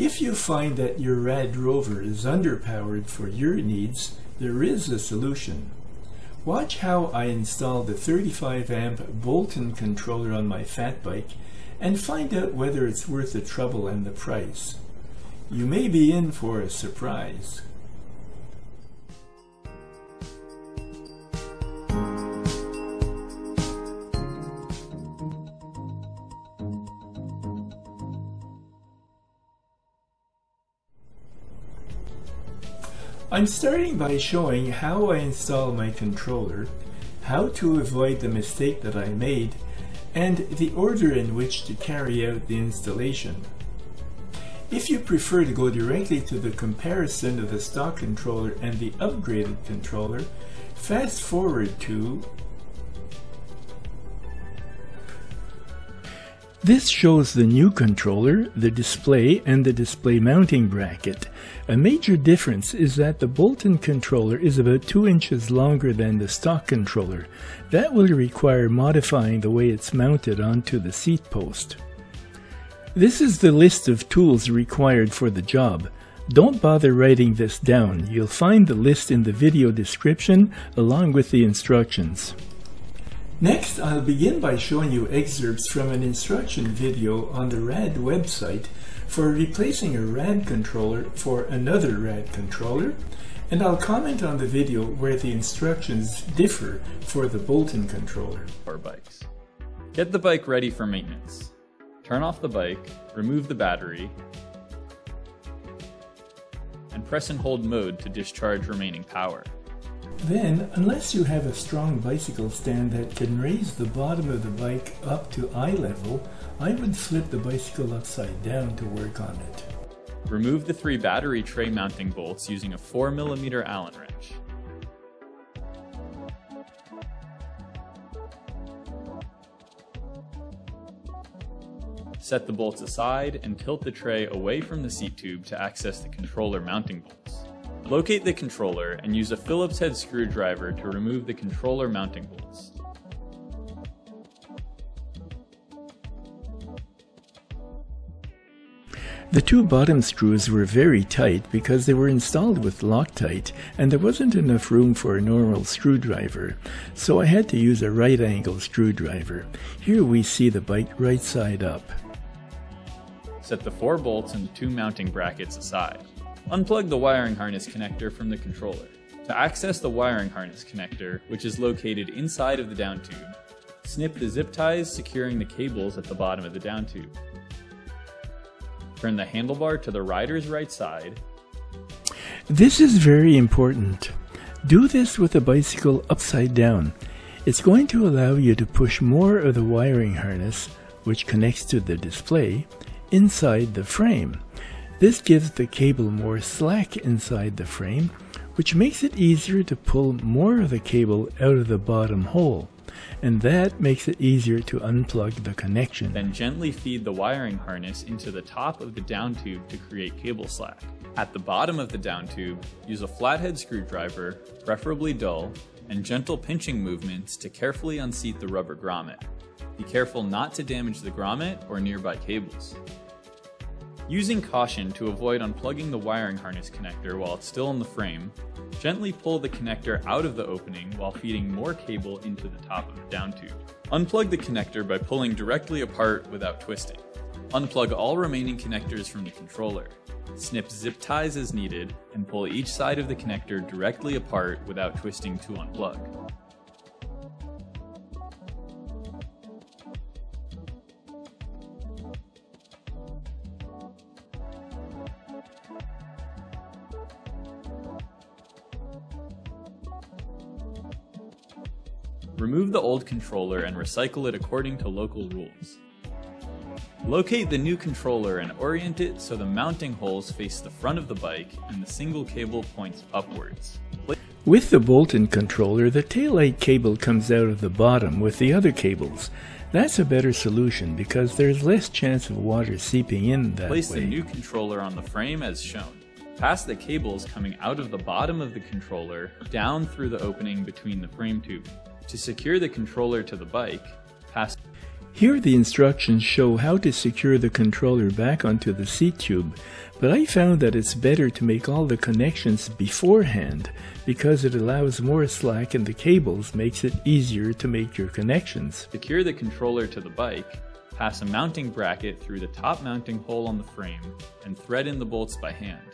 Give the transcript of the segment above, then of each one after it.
If you find that your Rad Rover is underpowered for your needs, there is a solution. Watch how I install the 35 amp Bolton controller on my fat bike and find out whether it's worth the trouble and the price. You may be in for a surprise. I'm starting by showing how I install my controller, how to avoid the mistake that I made, and the order in which to carry out the installation. If you prefer to go directly to the comparison of the stock controller and the upgraded controller, fast forward to This shows the new controller, the display, and the display mounting bracket. A major difference is that the Bolton controller is about 2 inches longer than the stock controller. That will require modifying the way it's mounted onto the seat post. This is the list of tools required for the job. Don't bother writing this down. You'll find the list in the video description along with the instructions. Next, I'll begin by showing you excerpts from an instruction video on the RAD website for replacing a RAD controller for another RAD controller, and I'll comment on the video where the instructions differ for the Bolton controller. Our bikes. Get the bike ready for maintenance. Turn off the bike, remove the battery, and press and hold mode to discharge remaining power. Then, unless you have a strong bicycle stand that can raise the bottom of the bike up to eye level, I would flip the bicycle upside down to work on it. Remove the three battery tray mounting bolts using a 4mm Allen wrench. Set the bolts aside and tilt the tray away from the seat tube to access the controller mounting bolts. Locate the controller and use a Phillips head screwdriver to remove the controller mounting bolts. The two bottom screws were very tight because they were installed with Loctite and there wasn't enough room for a normal screwdriver, so I had to use a right angle screwdriver. Here we see the bike right side up. Set the four bolts and two mounting brackets aside. Unplug the wiring harness connector from the controller. To access the wiring harness connector, which is located inside of the down tube, snip the zip ties securing the cables at the bottom of the down tube. Turn the handlebar to the rider's right side. This is very important. Do this with the bicycle upside down. It's going to allow you to push more of the wiring harness, which connects to the display, inside the frame. This gives the cable more slack inside the frame, which makes it easier to pull more of the cable out of the bottom hole, and that makes it easier to unplug the connection. Then gently feed the wiring harness into the top of the down tube to create cable slack. At the bottom of the down tube, use a flathead screwdriver, preferably dull, and gentle pinching movements to carefully unseat the rubber grommet. Be careful not to damage the grommet or nearby cables. Using caution to avoid unplugging the wiring harness connector while it's still in the frame, gently pull the connector out of the opening while feeding more cable into the top of the down tube. Unplug the connector by pulling directly apart without twisting. Unplug all remaining connectors from the controller. Snip zip ties as needed and pull each side of the connector directly apart without twisting to unplug. Remove the old controller and recycle it according to local rules. Locate the new controller and orient it so the mounting holes face the front of the bike and the single cable points upwards. With the Bolton controller, the taillight cable comes out of the bottom with the other cables. That's a better solution because there's less chance of water seeping in that Place way. the new controller on the frame as shown. Pass the cables coming out of the bottom of the controller down through the opening between the frame tubing. To secure the controller to the bike, pass Here the instructions show how to secure the controller back onto the seat tube, but I found that it's better to make all the connections beforehand because it allows more slack in the cables makes it easier to make your connections. Secure the controller to the bike, pass a mounting bracket through the top mounting hole on the frame, and thread in the bolts by hand.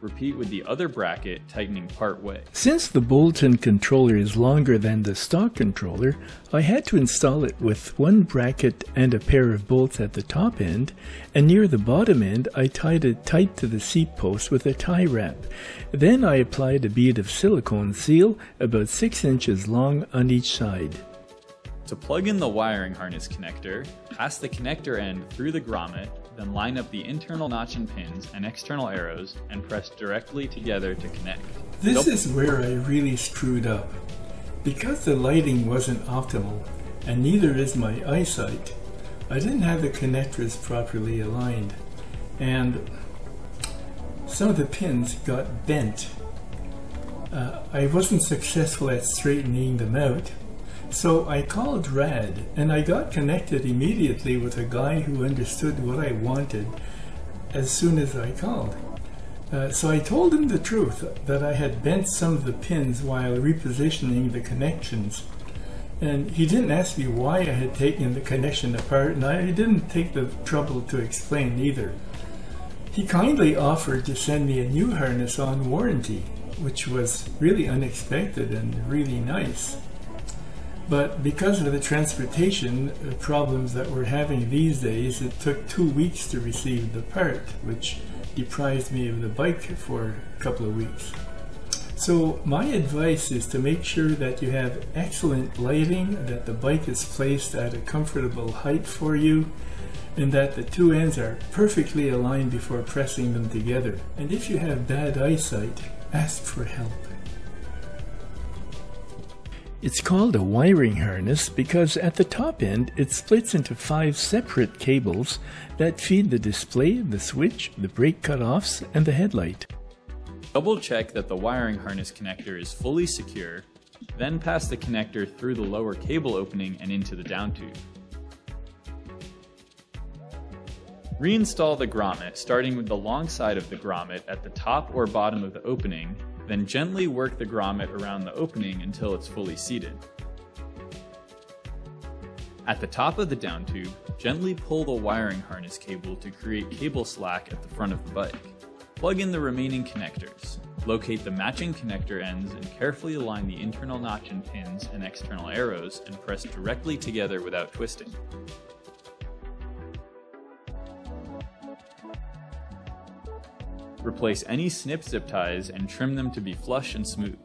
Repeat with the other bracket, tightening part way. Since the Bolton controller is longer than the stock controller, I had to install it with one bracket and a pair of bolts at the top end, and near the bottom end I tied it tight to the seat post with a tie wrap. Then I applied a bead of silicone seal about 6 inches long on each side. To plug in the wiring harness connector, pass the connector end through the grommet then line up the internal notch and pins and external arrows and press directly together to connect. This is where I really screwed up. Because the lighting wasn't optimal, and neither is my eyesight, I didn't have the connectors properly aligned, and some of the pins got bent. Uh, I wasn't successful at straightening them out, so I called Rad and I got connected immediately with a guy who understood what I wanted as soon as I called. Uh, so I told him the truth that I had bent some of the pins while repositioning the connections. And he didn't ask me why I had taken the connection apart, and I didn't take the trouble to explain either. He kindly offered to send me a new harness on warranty, which was really unexpected and really nice. But because of the transportation uh, problems that we're having these days, it took two weeks to receive the part, which deprived me of the bike for a couple of weeks. So my advice is to make sure that you have excellent lighting, that the bike is placed at a comfortable height for you, and that the two ends are perfectly aligned before pressing them together. And if you have bad eyesight, ask for help. It's called a wiring harness because at the top end it splits into five separate cables that feed the display, the switch, the brake cutoffs, and the headlight. Double check that the wiring harness connector is fully secure, then pass the connector through the lower cable opening and into the down tube. Reinstall the grommet starting with the long side of the grommet at the top or bottom of the opening then gently work the grommet around the opening until it's fully seated. At the top of the down tube, gently pull the wiring harness cable to create cable slack at the front of the bike. Plug in the remaining connectors. Locate the matching connector ends and carefully align the internal notch and pins and external arrows and press directly together without twisting. Replace any snip zip ties and trim them to be flush and smooth.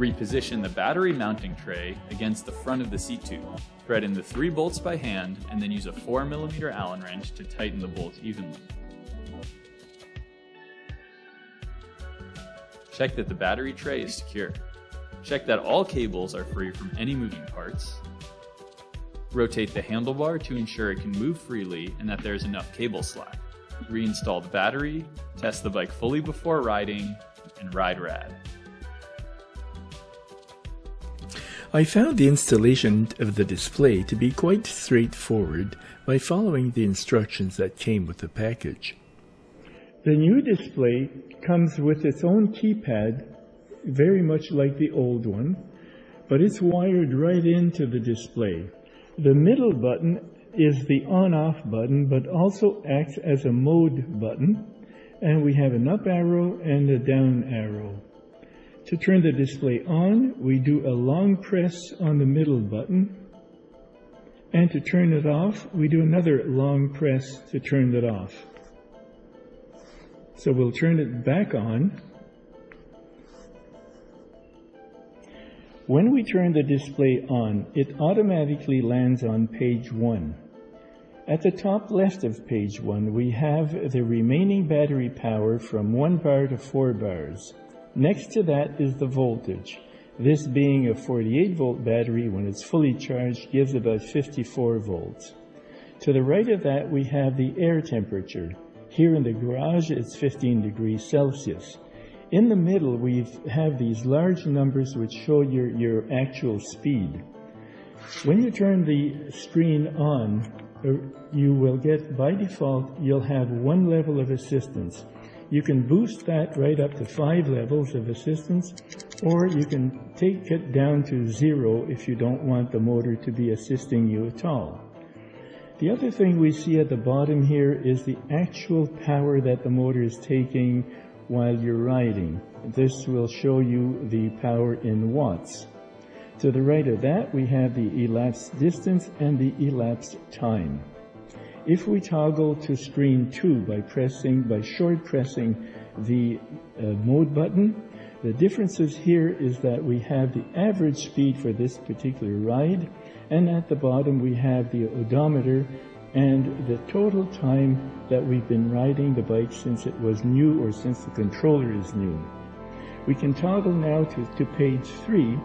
Reposition the battery mounting tray against the front of the seat tube. Thread in the three bolts by hand and then use a 4mm Allen wrench to tighten the bolts evenly. Check that the battery tray is secure. Check that all cables are free from any moving parts. Rotate the handlebar to ensure it can move freely and that there is enough cable slack. Reinstall the battery, test the bike fully before riding, and ride rad. I found the installation of the display to be quite straightforward by following the instructions that came with the package. The new display comes with its own keypad, very much like the old one, but it's wired right into the display. The middle button is the on-off button, but also acts as a mode button, and we have an up arrow and a down arrow. To turn the display on, we do a long press on the middle button. And to turn it off, we do another long press to turn it off. So we'll turn it back on. When we turn the display on, it automatically lands on page 1. At the top left of page 1, we have the remaining battery power from 1 bar to 4 bars. Next to that is the voltage. This being a 48 volt battery, when it's fully charged, gives about 54 volts. To the right of that, we have the air temperature. Here in the garage, it's 15 degrees Celsius. In the middle, we have these large numbers which show your, your actual speed. When you turn the screen on, uh, you will get, by default, you'll have one level of assistance. You can boost that right up to five levels of assistance, or you can take it down to zero if you don't want the motor to be assisting you at all. The other thing we see at the bottom here is the actual power that the motor is taking while you're riding. This will show you the power in watts. To the right of that, we have the elapsed distance and the elapsed time. If we toggle to screen 2 by pressing, by short pressing the uh, mode button, the differences here is that we have the average speed for this particular ride, and at the bottom we have the odometer and the total time that we've been riding the bike since it was new or since the controller is new. We can toggle now to, to page 3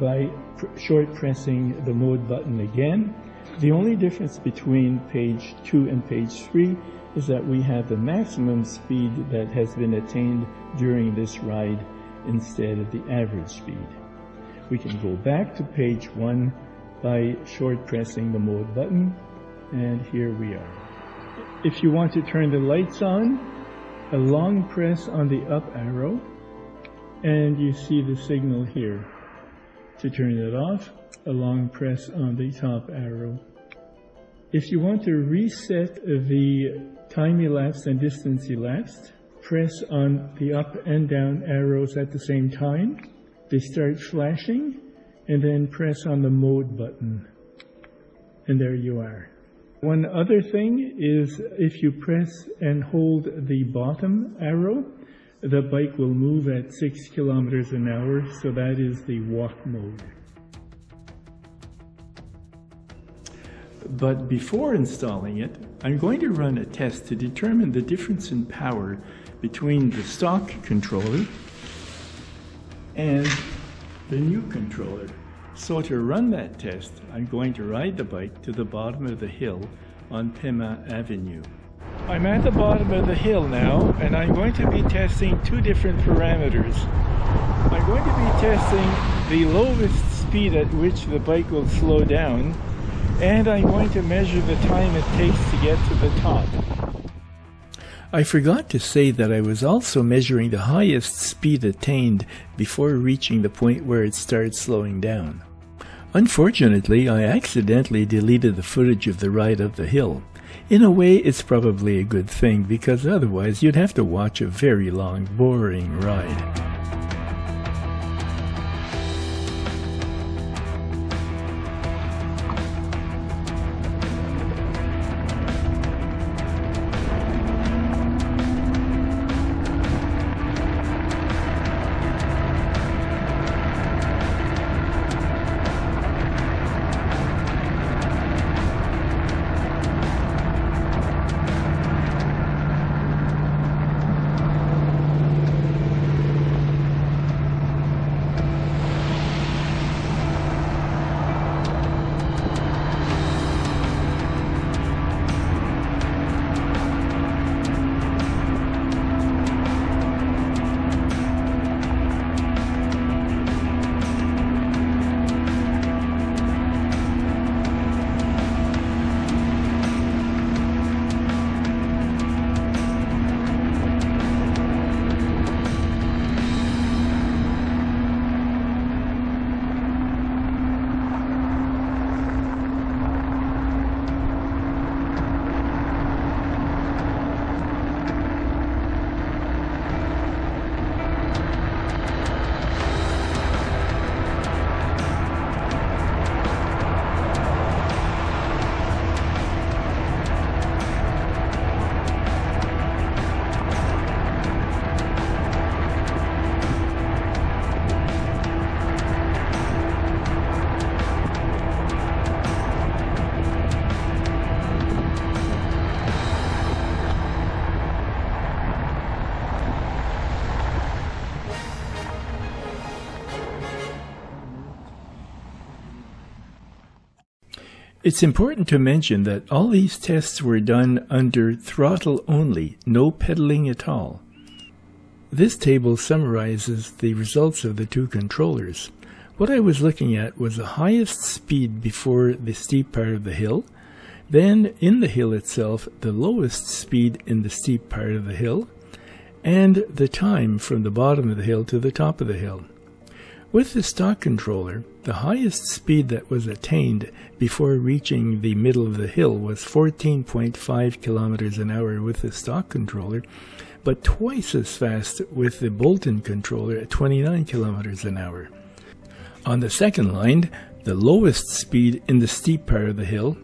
by pr short pressing the mode button again. The only difference between page 2 and page 3 is that we have the maximum speed that has been attained during this ride instead of the average speed. We can go back to page 1 by short pressing the mode button and here we are. If you want to turn the lights on, a long press on the up arrow, and you see the signal here. To turn it off, a long press on the top arrow. If you want to reset the time elapsed and distance elapsed, press on the up and down arrows at the same time. They start flashing, and then press on the mode button. And there you are. One other thing is if you press and hold the bottom arrow, the bike will move at 6 kilometers an hour, so that is the walk mode. But before installing it, I'm going to run a test to determine the difference in power between the stock controller and the new controller. So to run that test, I'm going to ride the bike to the bottom of the hill on Pima Avenue. I'm at the bottom of the hill now, and I'm going to be testing two different parameters. I'm going to be testing the lowest speed at which the bike will slow down, and I'm going to measure the time it takes to get to the top. I forgot to say that I was also measuring the highest speed attained before reaching the point where it started slowing down. Unfortunately, I accidentally deleted the footage of the ride up the hill. In a way, it's probably a good thing because otherwise you'd have to watch a very long, boring ride. It's important to mention that all these tests were done under throttle only, no pedaling at all. This table summarizes the results of the two controllers. What I was looking at was the highest speed before the steep part of the hill, then in the hill itself, the lowest speed in the steep part of the hill, and the time from the bottom of the hill to the top of the hill. With the stock controller, the highest speed that was attained before reaching the middle of the hill was 14.5 kilometers an hour with the stock controller, but twice as fast with the Bolton controller at 29 kilometers an hour. On the second line, the lowest speed in the steep part of the hill,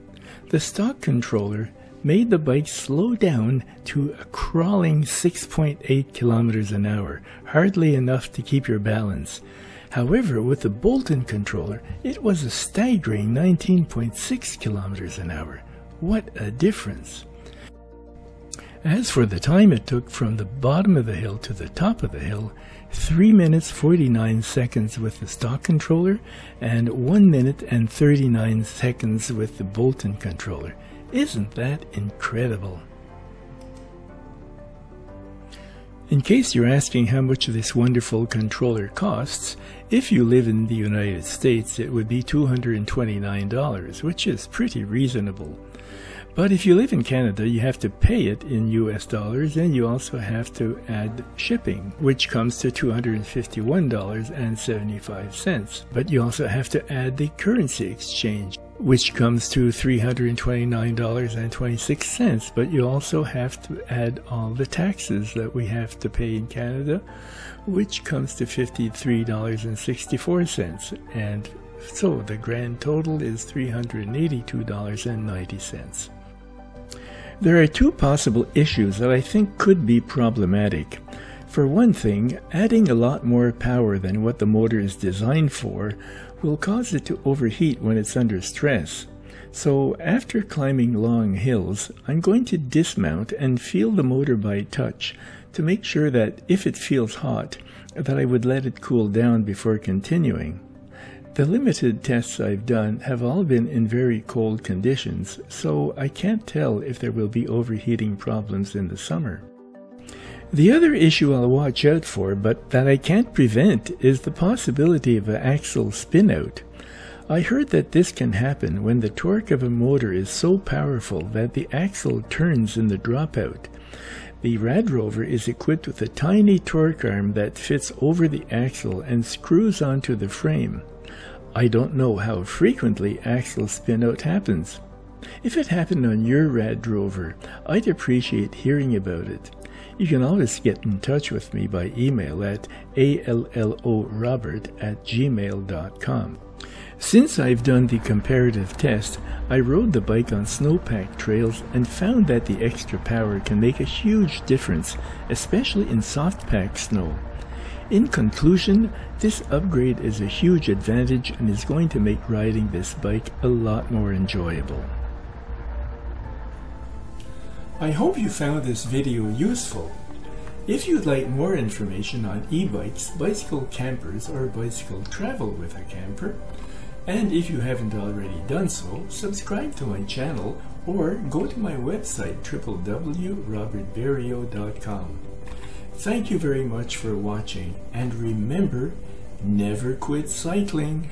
the stock controller made the bike slow down to a crawling 6.8 kilometers an hour, hardly enough to keep your balance. However, with the Bolton controller, it was a staggering 19.6 kilometers an hour. What a difference! As for the time it took from the bottom of the hill to the top of the hill, 3 minutes 49 seconds with the stock controller and 1 minute and 39 seconds with the Bolton controller. Isn't that incredible? In case you're asking how much this wonderful controller costs, if you live in the United States, it would be $229, which is pretty reasonable. But if you live in Canada, you have to pay it in US dollars and you also have to add shipping, which comes to $251.75. But you also have to add the currency exchange, which comes to $329.26. But you also have to add all the taxes that we have to pay in Canada, which comes to $53.64. And so the grand total is $382.90. There are two possible issues that I think could be problematic. For one thing, adding a lot more power than what the motor is designed for will cause it to overheat when it's under stress. So after climbing long hills, I'm going to dismount and feel the motor by touch to make sure that if it feels hot, that I would let it cool down before continuing. The limited tests I've done have all been in very cold conditions, so I can't tell if there will be overheating problems in the summer. The other issue I'll watch out for, but that I can't prevent, is the possibility of an axle spinout. I heard that this can happen when the torque of a motor is so powerful that the axle turns in the dropout. The Rad Rover is equipped with a tiny torque arm that fits over the axle and screws onto the frame. I don't know how frequently axle spinout happens. If it happened on your Rad Rover, I'd appreciate hearing about it. You can always get in touch with me by email at allorobert at gmail.com. Since I've done the comparative test, I rode the bike on snowpack trails and found that the extra power can make a huge difference, especially in soft pack snow. In conclusion, this upgrade is a huge advantage and is going to make riding this bike a lot more enjoyable. I hope you found this video useful. If you'd like more information on e-bikes, bicycle campers, or bicycle travel with a camper, and if you haven't already done so, subscribe to my channel or go to my website www.robertberiault.com. Thank you very much for watching and remember, never quit cycling.